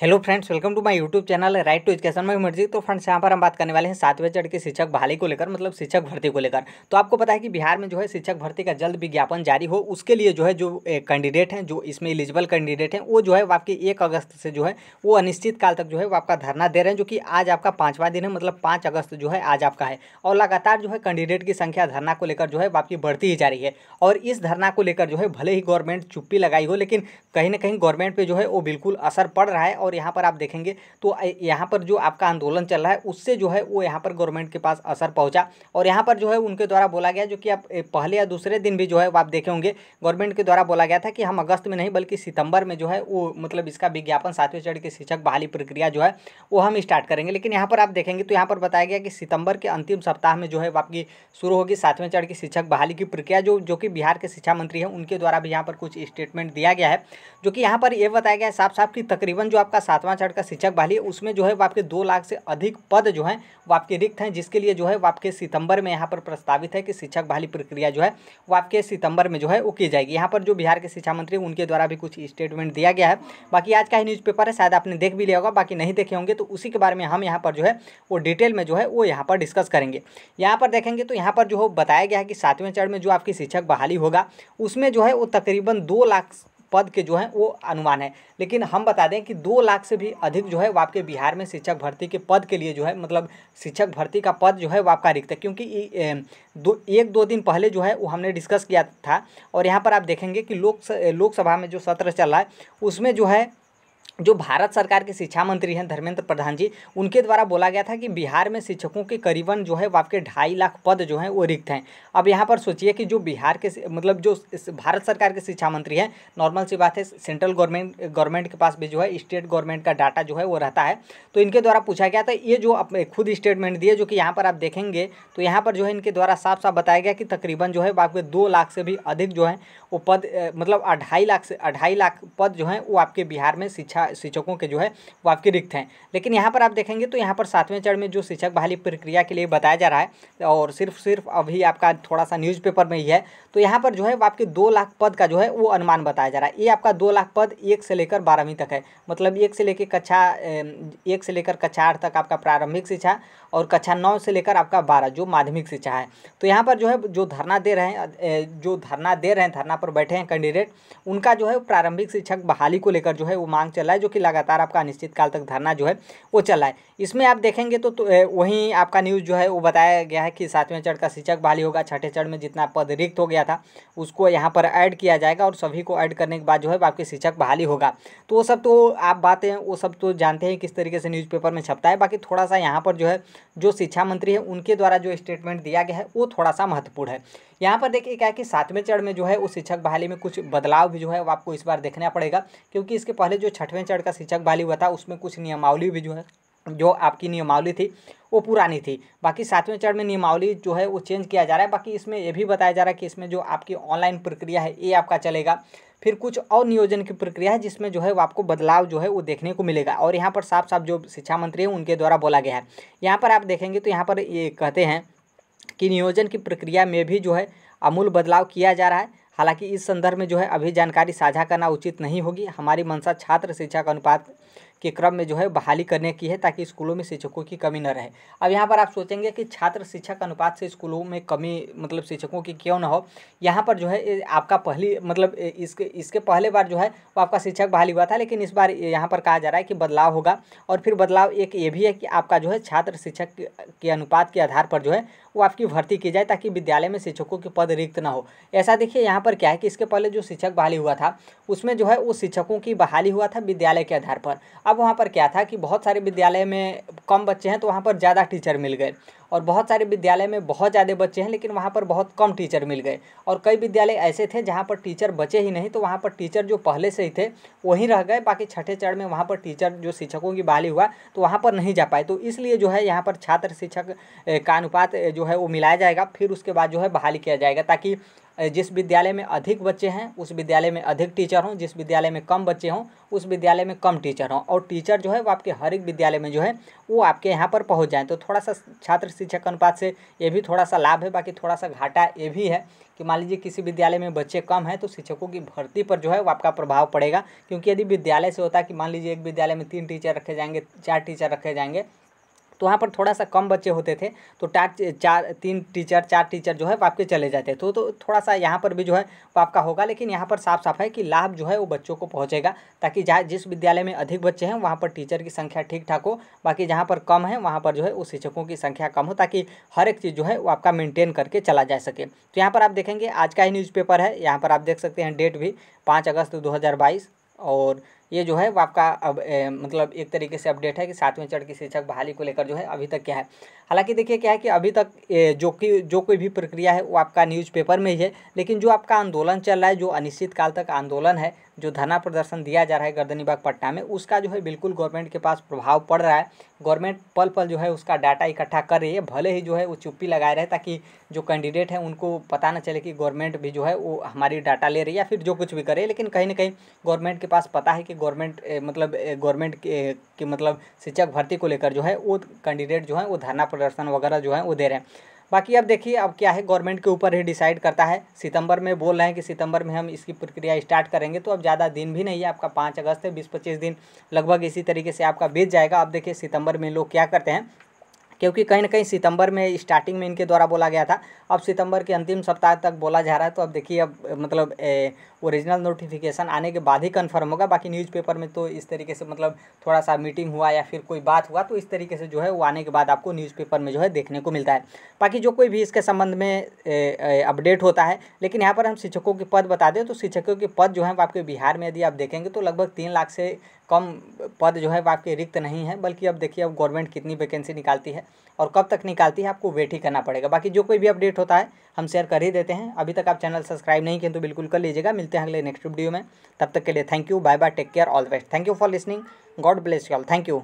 Hello friends welcome to my YouTube channel right to education में मर्ज़ी तो friends यहाँ पर हम बात करने वाले हैं सातवें चढ़ के शिक्षक बहाली को लेकर मतलब शिक्षक भर्ती को लेकर। तो आपको पता है कि बिहार में जो है शिक्षक भर्ती का जल्द विज्ञापन जारी हो, उसके लिए जो है जो कैंडिडेट हैं, जो इसमें एलिजिबल कैंडिडेट हैं, वो जो है आपके एक अगस्त से जो है, वो अनिश्चित काल तक जो है वो आपका धरना दे रहे हैं, जो कि आज आपका पाँचवा दिन है मतलब पाँच अगस्त जो है आज आपका है। और लगातार जो है कैंडिडेट की संख्या धरना को लेकर जो है आपकी बढ़ती ही जा रही है। और इस धरना को लेकर जो है भले ही गवर्नमेंट चुप्पी लगाई हो, लेकिन कहीं ना कहीं गवर्नमेंट पर जो है वो बिल्कुल असर पड़ रहा है और यहाँ पर आप देखेंगे तो यहाँ पर जो आपका आंदोलन चल रहा है, उससे जो है वो यहाँ पर गवर्नमेंट के पास असर पहुँचा। और यहाँ पर जो है उनके द्वारा बोला गया, जो कि आप पहले या दूसरे दिन भी जो है आप देखे होंगे गवर्नमेंट के द्वारा बोला गया था कि हम अगस्त में नहीं, बल्कि सितंबर में जो है वो मतलब इसका विज्ञापन सातवें चढ़ के शिक्षक बहाली प्रक्रिया जो है वो हम स्टार्ट करेंगे। लेकिन यहाँ पर आप देखेंगे तो यहाँ पर बताया गया कि सितंबर के अंतिम सप्ताह में जो है आपकी शुरू होगी सातवें चढ़ की शिक्षक बहाली की प्रक्रिया, जो जो कि बिहार के शिक्षा मंत्री हैं, उनके द्वारा भी यहाँ पर कुछ स्टेटमेंट दिया गया है। जो कि यहाँ पर यह बताया गया साफ़ साफ़ कि तकरीबन जो आपका सातवां चढ़ का शिक्षक बहाली उसमें जो है वो आपके दो लाख से अधिक पद जो हैं, वो आपके रिक्त हैं, जिसके लिए जो है वो आपके सितंबर में यहाँ पर प्रस्तावित है कि शिक्षक बहाली प्रक्रिया जो है वो आपके सितंबर में जो है वो की जाएगी। यहाँ पर जो बिहार के शिक्षा मंत्री उनके द्वारा भी कुछ स्टेटमेंट दिया गया है। बाकी आज का ही न्यूज़पेपर है, शायद आपने देख भी लिया होगा, बाकी नहीं देखे होंगे तो उसी के बारे में हम यहाँ पर जो है वो डिटेल में जो है वो यहाँ पर डिस्कस करेंगे। यहाँ पर देखेंगे तो यहाँ पर जो बताया गया है कि सातवें चरण में जो आपकी शिक्षक बहाली होगा, उसमें जो है वो तकरीबन दो लाख पद के जो हैं वो अनुमान है। लेकिन हम बता दें कि दो लाख से भी अधिक जो है वो आपके बिहार में शिक्षक भर्ती के पद के लिए जो है मतलब शिक्षक भर्ती का पद जो है वो आपका रिक्त है। क्योंकि दो, एक दो दिन पहले जो है वो हमने डिस्कस किया था और यहाँ पर आप देखेंगे कि लोक लोकसभा में जो सत्र चल रहा है, उसमें जो है जो भारत सरकार के शिक्षा मंत्री हैं धर्मेंद्र प्रधान जी, उनके द्वारा बोला गया था कि बिहार में शिक्षकों के करीबन जो है आपके ढाई लाख पद जो हैं वो रिक्त हैं। अब यहाँ पर सोचिए कि जो बिहार के मतलब जो भारत सरकार के शिक्षा मंत्री हैं, नॉर्मल सी बात है, सेंट्रल गवर्नमेंट गवर्नमेंट के पास भी जो है स्टेट गवर्नमेंट का डाटा जो है वो रहता है। तो इनके द्वारा पूछा गया था, ये जो खुद स्टेटमेंट दिए जो कि यहाँ पर आप देखेंगे तो यहाँ पर जो है इनके द्वारा साफ़ साफ़ बताया गया कि तकरीबन जो है आपके दो लाख से भी अधिक जो है वो पद मतलब अढ़ाई लाख से, अढ़ाई लाख पद जो हैं वो आपके बिहार में शिक्षा शिक्षकों के जो है, वो आपके रिक्त हैं। लेकिन यहाँ पर आप देखेंगे तो यहाँ पर सातवें चरण में जो शिक्षक बहाली प्रक्रिया के लिए बताया जा रहा है, और सिर्फ़ सिर्फ़ अभी आपका थोड़ा सा न्यूज़पेपर में ही है तो यहाँ पर जो है आपके दो लाख पद का जो है, वो अनुमान बताया जा रहा है। ये आपका दो लाख पद एक से लेकर बारहवीं तक है। मतलब एक से लेकर कक्षा एक से लेकर कक्षा आठ तक आपका प्रारंभिक शिक्षा, और कक्षा नौ से लेकर आपका बारह, जो माध्यमिक शिक्षा है। तो यहाँ पर जो है, जो धरना दे रहे हैं जो धरना दे रहे हैं, धरना पर बैठे हैं कैंडिडेट, उनका जो है, प्रारंभिक शिक्षक बहाली को लेकर जो है, वो मांग चल रहा है जो कि लगातार आपका अनिश्चित काल तक धरना जो है वो चल है इसमें आप देखेंगे तो, तो वहीं आपका न्यूज़ जो है वो बताया गया है कि सातवें चरण का शिक्षक बहाली होगा। छठे चरण में जितना पद रिक्त हो गया था उसको यहाँ पर ऐड किया जाएगा और सभी को ऐड करने के बाद जो है आपके शिक्षक बहाली होगा। तो वो सब तो आप बातें वो सब तो जानते हैं किस तरीके से न्यूज़पेपर में छपता है। बाकी थोड़ा सा यहाँ पर जो है जो शिक्षा मंत्री है उनके द्वारा जो स्टेटमेंट दिया गया है वो थोड़ा सा महत्वपूर्ण है। यहाँ पर देखिए क्या है कि सातवें चरण में जो है उस शिक्षक बहाली में कुछ बदलाव भी जो है वो आपको इस बार देखना पड़ेगा क्योंकि इसके पहले जो छठवें चरण का शिक्षक बहाली हुआ था उसमें कुछ नियमावली भी जो है, जो आपकी नियमावली थी, वो पुरानी थी। बाकी सातवें चरण में नियमावली जो है, वो चेंज किया जा रहा है। बाकी इसमें ये भी बताया जा रहा है कि इसमें जो आपकी ऑनलाइन प्रक्रिया है, ये आपका चलेगा। फिर कुछ और नियोजन की प्रक्रिया है, जिसमें जो है, वो आपको बदलाव जो है, वो देखने को मिलेगा। और यहाँ पर साफ़ साफ़ जो शिक्षा मंत्री हैं, उनके द्वारा बोला गया है। यहाँ पर आप देखेंगे तो यहाँ पर ये कहते हैं कि नियोजन की प्रक्रिया में भी जो है, अमूल बदलाव किया जा रहा है। हालाँकि इस संदर्भ में जो है अभी जानकारी साझा करना उचित नहीं होगी। हमारी मंशा छात्र शिक्षा का अनुपात के क्रम में जो है बहाली करने की है ताकि स्कूलों में शिक्षकों की कमी न रहे। अब यहाँ पर आप सोचेंगे कि छात्र शिक्षक अनुपात से स्कूलों में कमी मतलब शिक्षकों की क्यों ना हो? यहाँ पर जो है आपका पहली मतलब इसके इसके पहले बार जो है वो आपका शिक्षक बहाली हुआ था, लेकिन इस बार यहाँ पर कहा जा रहा है कि बदलाव होगा। और फिर बदलाव एक ये भी है कि आपका जो है छात्र शिक्षक के अनुपात के आधार पर जो है वो आपकी भर्ती की जाए ताकि विद्यालय में शिक्षकों के पद रिक्त ना हो। ऐसा देखिए यहाँ पर क्या है कि इसके पहले जो शिक्षक बहाली हुआ था उसमें जो है वो शिक्षकों की बहाली हुआ था विद्यालय के आधार पर। अब वहाँ पर क्या था कि बहुत सारे विद्यालय में कम बच्चे हैं तो वहाँ पर ज़्यादा टीचर मिल गए। और बहुत सारे विद्यालय में बहुत ज़्यादा बच्चे हैं, लेकिन वहाँ पर बहुत कम टीचर मिल गए। और कई विद्यालय ऐसे थे जहाँ पर टीचर बचे ही नहीं तो वहाँ पर टीचर जो पहले से ही थे, वहीं रह गए। बाकी छठे चरण में वहाँ पर टीचर जो शिक्षकों की बहाली हुआ तो वहाँ पर नहीं जा पाए। तो इसलिए जो है यहाँ पर छात्र शिक्षक का अनुपात जो है वो मिलाया जाएगा, फिर उसके बाद जो है बहाली किया जाएगा, ताकि जिस विद्यालय में अधिक बच्चे हैं, उस विद्यालय में अधिक टीचर हों, जिस विद्यालय में कम बच्चे हों, उस विद्यालय में कम टीचर हों। और टीचर जो है वो आपके हर एक विद्यालय में जो है, वो आपके यहाँ पर पहुँच जाएँ। तो थोड़ा सा छात्र शिक्षक अनुपात से ये भी थोड़ा सा लाभ है, बाकी थोड़ा सा घाटा ये भी है कि मान लीजिए किसी विद्यालय में बच्चे कम हैं तो शिक्षकों की भर्ती पर जो है वो आपका प्रभाव पड़ेगा। क्योंकि यदि विद्यालय से होता है कि मान लीजिए एक विद्यालय में तीन टीचर रखे जाएँगे, चार टीचर रखे जाएँगे तो वहाँ पर थोड़ा सा कम बच्चे होते थे तो टार, चार, तीन टीचर, चार टीचर जो है वो आपके चले जाते तो तो थोड़ा सा यहाँ पर भी जो है वो आपका होगा, लेकिन यहाँ पर साफ़ साफ़ है कि लाभ जो है वो बच्चों को पहुँचेगा, ताकि जहाँ, जिस विद्यालय में अधिक बच्चे हैं, वहाँ पर टीचर की संख्या ठीक ठाक हो, बाकी जहाँ पर कम है, वहाँ पर जो है वो शिक्षकों की संख्या कम हो, ताकि हर एक चीज़ जो है वो आपका मेनटेन करके चला जा सके। तो यहाँ पर आप देखेंगे, आज का ही न्यूज़पेपर है, यहाँ पर आप देख सकते हैं डेट भी, पाँच अगस्त दो हज़ार बाईस, और ये जो है वो आपका अब ए, मतलब एक तरीके से अपडेट है कि सातवें चढ़ की शिक्षक बहाली को लेकर जो है अभी तक क्या है। हालाँकि देखिए क्या है कि अभी तक ए, जो कि जो कोई भी प्रक्रिया है वो आपका न्यूज़पेपर में ही है लेकिन जो आपका आंदोलन चल रहा है जो अनिश्चित काल तक आंदोलन है जो धरना प्रदर्शन दिया जा रहा है गर्दनीबाग पटना में उसका जो है बिल्कुल गवर्नमेंट के पास प्रभाव पड़ रहा है। गवर्नमेंट पल पल जो है उसका डाटा इकट्ठा कर रही है भले ही जो है वो चुप्पी लगाए रहे ताकि जो कैंडिडेट हैं उनको पता ना चले कि गवर्नमेंट भी जो है वो हमारी डाटा ले रही है या फिर जो कुछ भी करे लेकिन कहीं ना कहीं गवर्नमेंट के पास पता है कि गवर्नमेंट मतलब गवर्नमेंट के मतलब शिक्षक भर्ती को लेकर जो है, वो कैंडिडेट जो है, वो धरना प्रदर्शन वगैरह जो है, वो दे रहे हैं। बाकी अब देखिए, अब क्या है, गवर्नमेंट के ऊपर ही डिसाइड करता है। सितंबर में बोल रहे हैं कि सितंबर में हम इसकी प्रक्रिया स्टार्ट करेंगे तो अब ज़्यादा दिन भी नहीं है, आपका पाँच अगस्त है, बीस पच्चीस दिन लगभग इसी तरीके से आपका बीत जाएगा। अब देखिए, सितंबर में लोग क्या करते हैं क्योंकि कहीं ना कहीं सितंबर में स्टार्टिंग में इनके द्वारा बोला गया था। अब सितंबर के अंतिम सप्ताह तक बोला जा रहा है तो अब देखिए, अब मतलब ओरिजिनल नोटिफिकेशन आने के बाद ही कंफर्म होगा। बाकी न्यूज़पेपर में तो इस तरीके से मतलब थोड़ा सा मीटिंग हुआ या फिर कोई बात हुआ तो इस तरीके से जो है वो आने के बाद आपको न्यूज़पेपर में जो है देखने को मिलता है। बाकी जो कोई भी इसके संबंध में अपडेट होता है, लेकिन यहाँ पर हम शिक्षकों के पद बता दें तो शिक्षकों के पद जो है आपके बिहार में यदि आप देखेंगे तो लगभग तीन लाख से कम पद जो है आपके रिक्त नहीं है। बल्कि अब देखिए, अब गवर्नमेंट कितनी वैकेंसी निकालती है और कब तक निकालती है, आपको वेट ही करना पड़ेगा। बाकी जो कोई भी अपडेट होता है, हम शेयर कर ही देते हैं। अभी तक आप चैनल सब्सक्राइब नहीं किए तो बिल्कुल कर लीजिएगा। मिलते हैं अगले नेक्स्ट वीडियो में। तब तक के लिए thank you bye bye take care all the best thank you for listening God bless you all thank you